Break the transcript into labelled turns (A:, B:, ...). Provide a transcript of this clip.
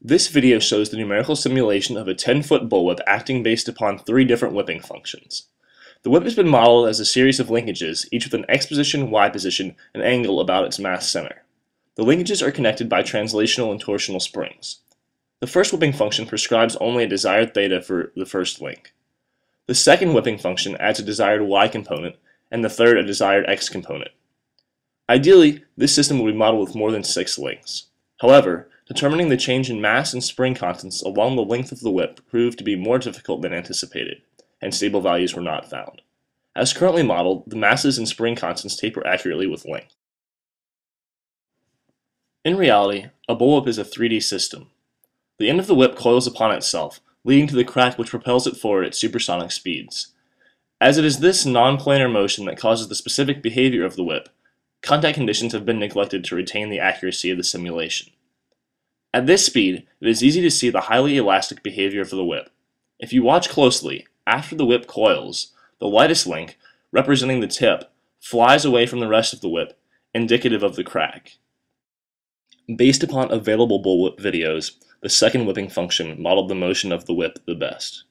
A: This video shows the numerical simulation of a 10-foot bullwhip acting based upon three different whipping functions. The whip has been modeled as a series of linkages, each with an x position, y position, and angle about its mass center. The linkages are connected by translational and torsional springs. The first whipping function prescribes only a desired theta for the first link. The second whipping function adds a desired y component, and the third a desired x component. Ideally, this system would be modeled with more than six links. However, Determining the change in mass and spring constants along the length of the whip proved to be more difficult than anticipated, and stable values were not found. As currently modeled, the masses and spring constants taper accurately with length. In reality, a bullwhip is a 3D system. The end of the whip coils upon itself, leading to the crack which propels it forward at supersonic speeds. As it is this non-planar motion that causes the specific behavior of the whip, contact conditions have been neglected to retain the accuracy of the simulation. At this speed, it is easy to see the highly elastic behavior of the whip. If you watch closely, after the whip coils, the lightest link, representing the tip, flies away from the rest of the whip, indicative of the crack. Based upon available bullwhip videos, the second whipping function modeled the motion of the whip the best.